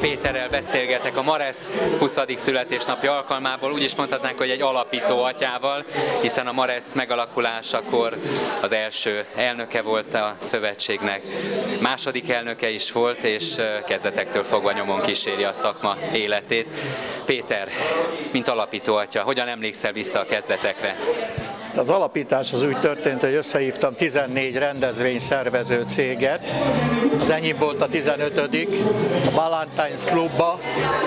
Péterrel beszélgetek a Maresz 20. születésnapja alkalmából. Úgy is mondhatnánk, hogy egy alapító atyával, hiszen a Maresz megalakulásakor az első elnöke volt a szövetségnek. Második elnöke is volt, és kezdetektől fogva nyomon kíséri a szakma életét. Péter, mint alapító atya, hogyan emlékszel vissza a kezdetekre? Az alapítás az úgy történt, hogy összehívtam 14 rendezvény szervező céget. Az enyém volt a 15 a Valentine's Clubba,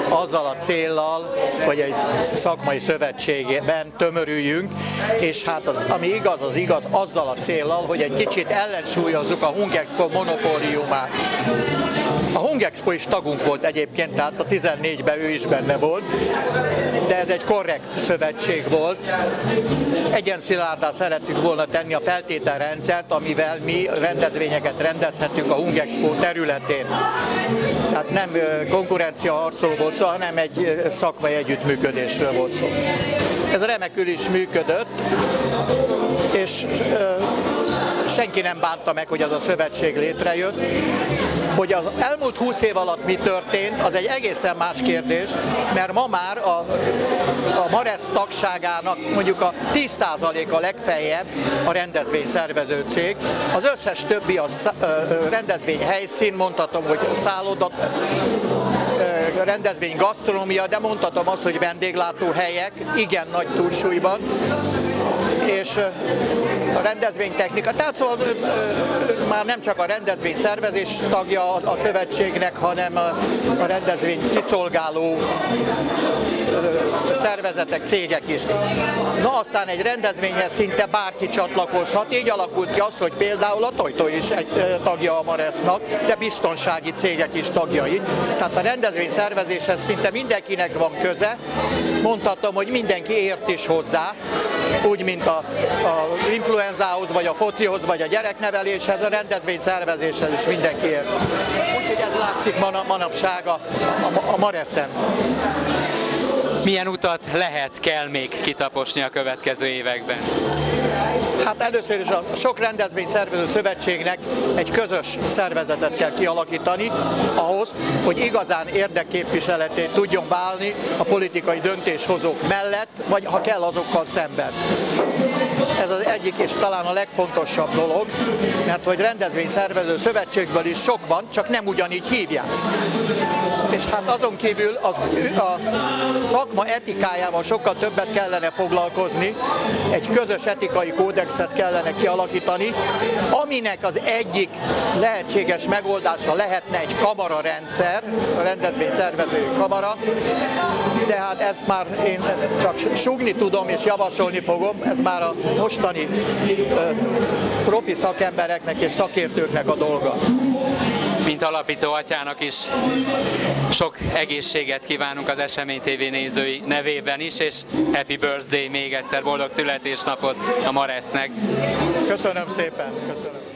azzal a céllal, hogy egy szakmai szövetségben tömörüljünk, és hát az, ami igaz, az igaz, azzal a céllal, hogy egy kicsit ellensúlyozzuk a Hungexpo monopóliumát. A Hungexpo is tagunk volt egyébként, tehát a 14-ben ő is benne volt, de ez egy korrekt szövetség volt. Egyen szilárdá szerettük volna tenni a feltételrendszert, amivel mi rendezvényeket rendezhetünk a Hungexpo területén. Tehát nem konkurencia harcoló volt szó, hanem egy szakmai együttműködésről volt szó. Ez remekül is működött, és senki nem bánta meg, hogy az a szövetség létrejött. Hogy az elmúlt 20 év alatt mi történt, az egy egészen más kérdés, mert ma már a, a Maresz tagságának mondjuk a 10%-a legfeljebb a rendezvény szervező cég. Az összes többi a rendezvény helyszín, mondhatom, hogy szállodat, rendezvény gasztronómia, de mondhatom azt, hogy vendéglátóhelyek, igen nagy túlsúlyban és a rendezvénytechnika. Tehát szóval már nem csak a rendezvény szervezés tagja a szövetségnek, hanem a rendezvény kiszolgáló szervezetek, cégek is. Na aztán egy rendezvényhez szinte bárki csatlakozhat, így alakult ki az, hogy például a Tojtó is egy tagja a Maresznak, de biztonsági cégek is tagjai. Tehát a rendezvény szervezéshez szinte mindenkinek van köze, mondhatom, hogy mindenki ért is hozzá, úgy, mint a, a influenzához, vagy a focihoz, vagy a gyerekneveléshez, a rendezvény szervezéshez is mindenki ért. Úgyhogy ez látszik manapság a, a, a Mareszen. Milyen utat lehet, kell még kitaposni a következő években? Hát először is a sok rendezvény szervező szövetségnek egy közös szervezetet kell kialakítani ahhoz, hogy igazán érdekképviseletét tudjon válni a politikai döntéshozók mellett, vagy ha kell azokkal szemben. Ez az egyik és talán a legfontosabb dolog, mert hogy rendezvényszervező szövetségből is sok van, csak nem ugyanígy hívják. És hát azon kívül az, a szakma etikájával sokkal többet kellene foglalkozni, egy közös etikai kódexet kellene kialakítani, aminek az egyik lehetséges megoldása lehetne egy kamararendszer, a rendezvényszervező kamara, de hát ezt már én csak sugni tudom és javasolni fogom, ez már a mostani profi szakembereknek és szakértőknek a dolga mint alapító atyának is sok egészséget kívánunk az Esemény TV nézői nevében is, és happy birthday még egyszer, boldog születésnapot a Maresznek. Köszönöm szépen, köszönöm.